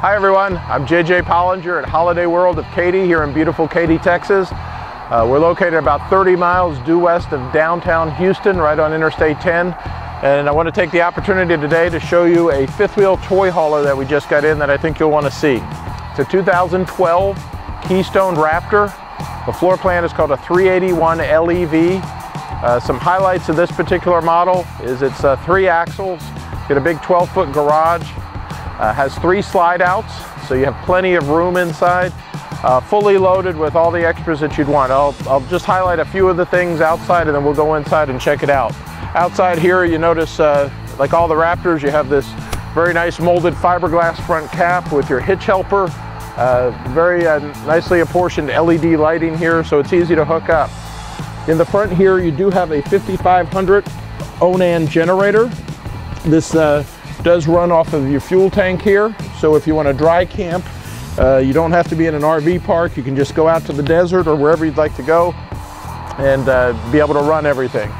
Hi everyone, I'm JJ Pollinger at Holiday World of Katy here in beautiful Katy, Texas. Uh, we're located about 30 miles due west of downtown Houston, right on Interstate 10. And I want to take the opportunity today to show you a fifth wheel toy hauler that we just got in that I think you'll want to see. It's a 2012 Keystone Raptor. The floor plan is called a 381 LEV. Uh, some highlights of this particular model is it's uh, three axles, get a big 12 foot garage, uh, has three slide outs, so you have plenty of room inside. Uh, fully loaded with all the extras that you'd want. I'll, I'll just highlight a few of the things outside and then we'll go inside and check it out. Outside here you notice, uh, like all the Raptors, you have this very nice molded fiberglass front cap with your hitch helper. Uh, very uh, nicely apportioned LED lighting here, so it's easy to hook up. In the front here, you do have a 5500 Onan generator. This uh, does run off of your fuel tank here. So if you want to dry camp, uh, you don't have to be in an RV park. You can just go out to the desert or wherever you'd like to go and uh, be able to run everything.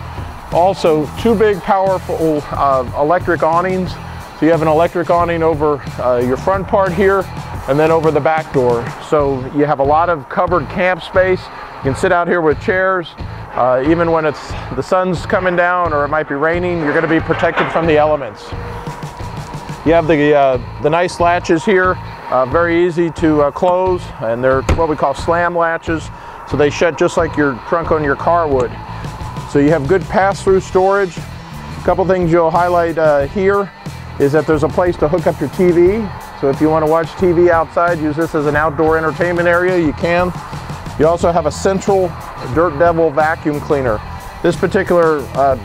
Also, two big powerful uh, electric awnings. So you have an electric awning over uh, your front part here and then over the back door. So you have a lot of covered camp space. You can sit out here with chairs. Uh, even when it's the sun's coming down or it might be raining, you're going to be protected from the elements. You have the, uh, the nice latches here, uh, very easy to uh, close, and they're what we call slam latches, so they shut just like your trunk on your car would. So you have good pass-through storage. A couple things you'll highlight uh, here is that there's a place to hook up your TV. So if you want to watch TV outside, use this as an outdoor entertainment area, you can. You also have a central Dirt Devil vacuum cleaner. This particular, uh,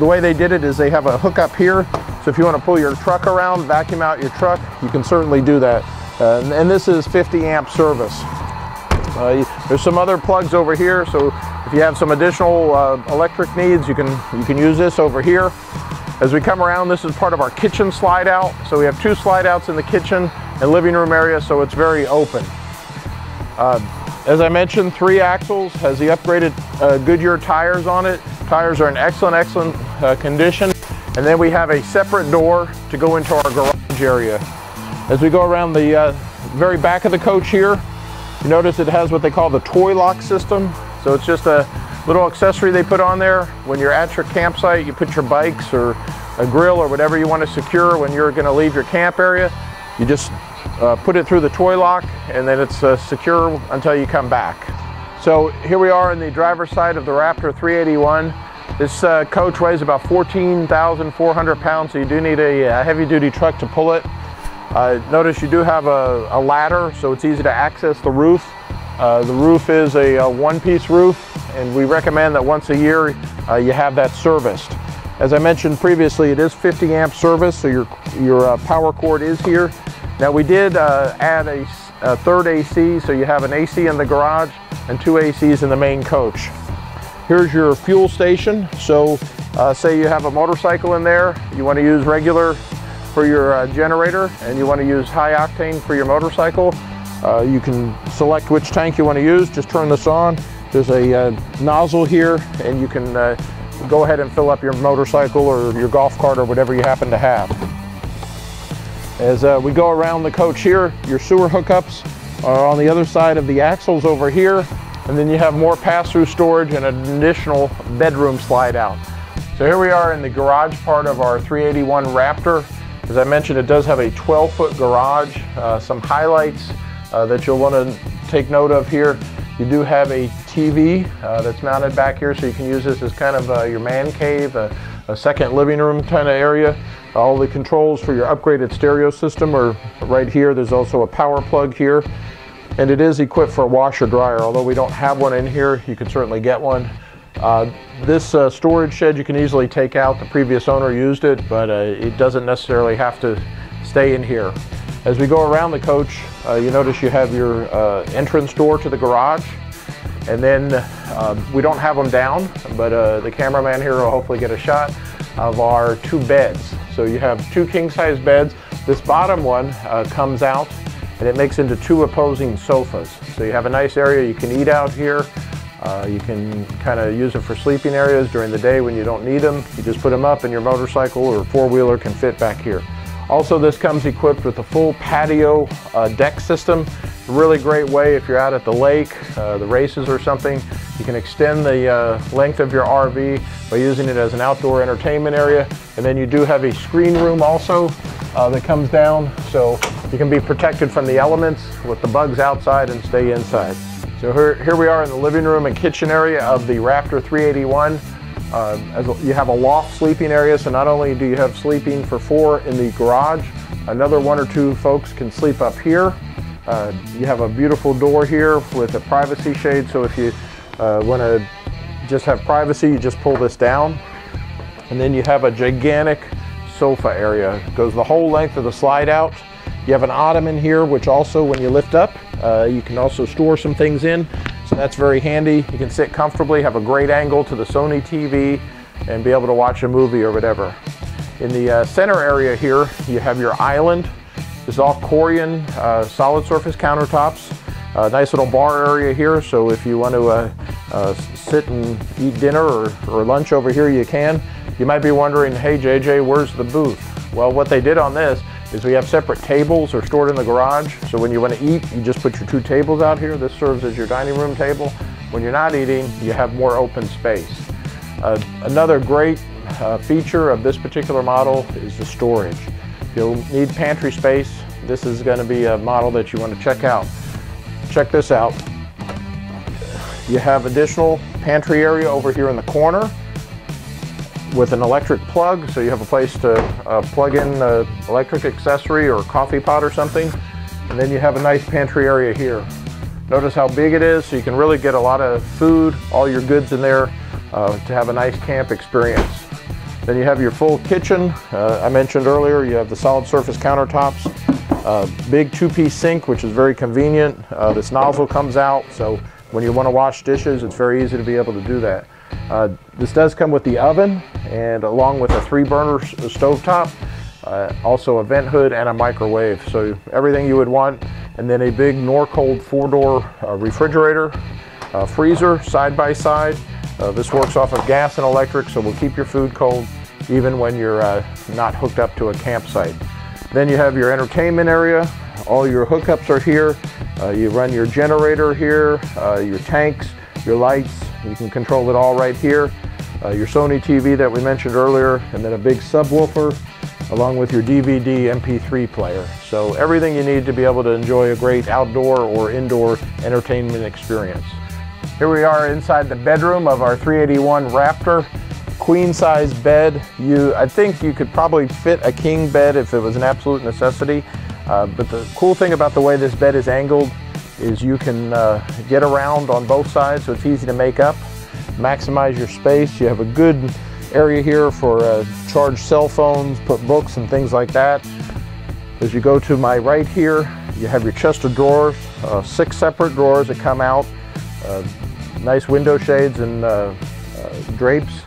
the way they did it is they have a hookup here so if you want to pull your truck around, vacuum out your truck, you can certainly do that. Uh, and, and, this is 50 amp service. Uh, there's some other plugs over here, so if you have some additional uh, electric needs, you can, you can use this over here. As we come around, this is part of our kitchen slide out. So we have two slide outs in the kitchen and living room area, so it's very open. Uh, as I mentioned, three axles, has the upgraded uh, Goodyear tires on it. Tires are in excellent, excellent uh, condition. And then we have a separate door to go into our garage area. As we go around the uh, very back of the coach here, you notice it has what they call the toy lock system. So it's just a little accessory they put on there. When you're at your campsite, you put your bikes or a grill or whatever you want to secure when you're going to leave your camp area. You just uh, put it through the toy lock and then it's uh, secure until you come back. So here we are in the driver's side of the Raptor 381. This uh, coach weighs about 14,400 pounds, so you do need a, a heavy duty truck to pull it. Uh, notice you do have a, a, ladder, so it's easy to access the roof. Uh, the roof is a, a one-piece roof, and we recommend that once a year uh, you have that serviced. As I mentioned previously, it is 50 amp service, so your, your uh, power cord is here. Now we did uh, add a, a third AC, so you have an AC in the garage and two ACs in the main coach. Here's your fuel station. So uh, say you have a motorcycle in there, you want to use regular for your uh, generator and you want to use high octane for your motorcycle. Uh, you can select which tank you want to use, just turn this on. There's a uh, nozzle here and you can uh, go ahead and fill up your motorcycle or your golf cart or whatever you happen to have. As uh, we go around the coach here, your sewer hookups are on the other side of the axles over here. And then you have more pass-through storage and an additional bedroom slide out. So here we are in the garage part of our 381 Raptor. As I mentioned, it does have a 12 foot garage. Uh, some highlights uh, that you'll want to take note of here. You do have a TV uh, that's mounted back here, so you can use this as kind of uh, your man cave, a, a second living room kind of area. All the controls for your upgraded stereo system are right here. There's also a power plug here and it is equipped for a washer dryer. Although we don't have one in here, you can certainly get one. Uh, this uh, storage shed you can easily take out. The previous owner used it, but uh, it doesn't necessarily have to stay in here. As we go around the coach, uh, you notice you have your uh, entrance door to the garage. And then uh, we don't have them down, but the cameraman here will hopefully get a shot of our two beds. So you have two king size beds. This bottom one comes out and it makes into two opposing sofas. So you have a nice area you can eat out here. Uh, you can kind of use it for sleeping areas during the day when you don't need them. You just put them up and your motorcycle or four-wheeler can fit back here. Also, this comes equipped with a full patio uh, deck system. Really great way if you're out at the lake, uh, the races or something. You can extend the uh, length of your RV by using it as an outdoor entertainment area. And then you do have a screen room also uh, that comes down so you can be protected from the elements with the bugs outside and stay inside. So here, here we are in the living room and kitchen area of the Raptor 381. Uh, as you have a loft sleeping area, so not only do you have sleeping for four in the garage, another one or two folks can sleep up here. Uh, you have a beautiful door here with a privacy shade, so if you uh, want to just have privacy, you just pull this down. And then you have a gigantic sofa area. It goes the whole length of the slide out. You have an ottoman here, which also when you lift up, uh, you can also store some things in. So that's very handy. You can sit comfortably, have a great angle to the Sony TV, and be able to watch a movie or whatever. In the uh, center area here, you have your island. This is all Corian uh, solid surface countertops. Uh, nice little bar area here, so if you want to uh, uh, sit and eat dinner or, or lunch over here, you can. You might be wondering, hey JJ, where's the booth? Well, what they did on this is we have separate tables are stored in the garage. So when you want to eat, you just put your two tables out here. This serves as your dining room table. When you're not eating, you have more open space. Uh, another great uh, feature of this particular model is the storage. If you'll need pantry space, this is going to be a model that you want to check out. Check this out. You have additional pantry area over here in the corner with an electric plug, so you have a place to uh, plug in an electric accessory or coffee pot or something. And then you have a nice pantry area here. Notice how big it is, so you can really get a lot of food, all your goods in there uh, to have a nice camp experience. Then you have your full kitchen. Uh, I mentioned earlier, you have the solid surface countertops, uh, big two-piece sink, which is very convenient. Uh, this nozzle comes out, so when you want to wash dishes, it's very easy to be able to do that. Uh, this does come with the oven and along with a three burner stovetop, uh, also a vent hood and a microwave. So everything you would want. And then a big Norcold four door uh, refrigerator, uh, freezer side by side. Uh, this works off of gas and electric, so we'll keep your food cold even when you're uh, not hooked up to a campsite. Then you have your entertainment area. All your hookups are here. you run your generator here, your tanks, your lights, you can control it all right here. Uh, your Sony TV that we mentioned earlier, and then a big subwoofer, along with your DVD MP3 player. So everything you need to be able to enjoy a great outdoor or indoor entertainment experience. Here we are inside the bedroom of our 381 Raptor. Queen size bed. You, I think you could probably fit a king bed if it was an absolute necessity. Uh, but the cool thing about the way this bed is angled is you can uh, get around on both sides so it's easy to make up, maximize your space. You have a good area here for uh, charge cell phones, put books and things like that. As you go to my right here, you have your chest of drawers, uh, six separate drawers that come out, uh, nice window shades and uh, uh, drapes,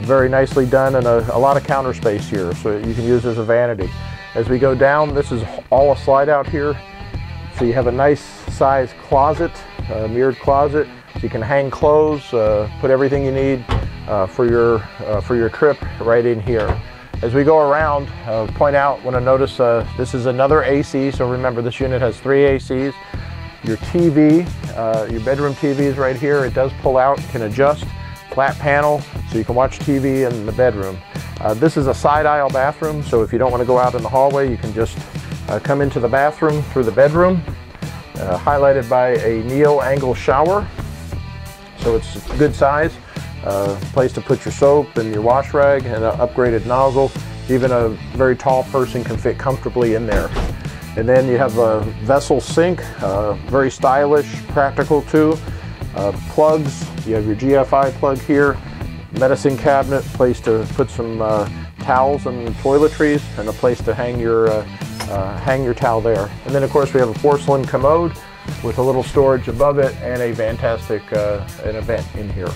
very nicely done and a, a lot of counter space here so you can use as a vanity. As we go down, this is all a slide out here. So you have a nice size closet, a mirrored closet, so you can hang clothes, uh, put everything you need uh, for, your, uh, for your trip right in here. As we go around, uh, point out when I notice uh, this is another AC, so remember this unit has three ACs. Your TV, uh, your bedroom TV is right here. It does pull out, can adjust, flat panel, so you can watch TV in the bedroom. this is a side aisle bathroom, so if you don't want to go out in the hallway, you can just uh, come into the bathroom through the bedroom, uh, highlighted by a neo angle shower. So it's a good size. Uh, place to put your soap and your wash rag and an upgraded nozzle. Even a very tall person can fit comfortably in there. And then you have a vessel sink, uh, very stylish, practical too. Uh, plugs, you have your GFI plug here, medicine cabinet, place to put some uh, towels and toiletries, and a place to hang your uh, hang your towel there. And then of course we have a porcelain commode with a little storage above it and a fantastic uh, an event in here.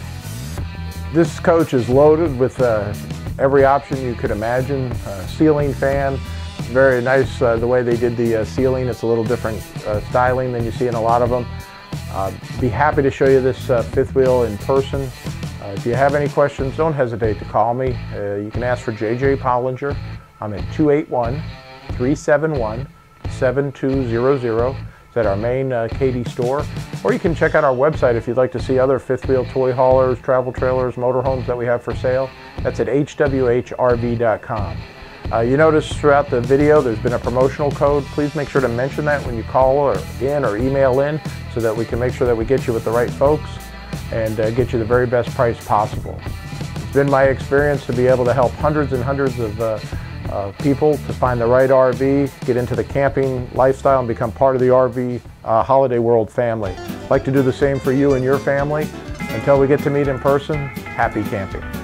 This coach is loaded with uh, every option you could imagine. Uh, ceiling fan, very nice uh, the way they did the ceiling. It's a little different styling than you see in a lot of them. be happy to show you this fifth wheel in person. if you have any questions, don't hesitate to call me. you can ask for JJ Pollinger. I'm at 281 371-7200. It's at our main uh, Katy store. Or you can check out our website if you'd like to see other fifth wheel toy haulers, travel trailers, motorhomes that we have for sale. That's at hwhrv.com. Uh, you notice throughout the video there's been a promotional code. Please make sure to mention that when you call or in or email in so that we can make sure that we get you with the right folks and uh, get you the very best price possible. It's been my experience to be able to help hundreds and hundreds of uh, uh, people to find the right RV, get into the camping lifestyle and become part of the RV uh, Holiday World family. I'd like to do the same for you and your family. Until we get to meet in person, happy camping.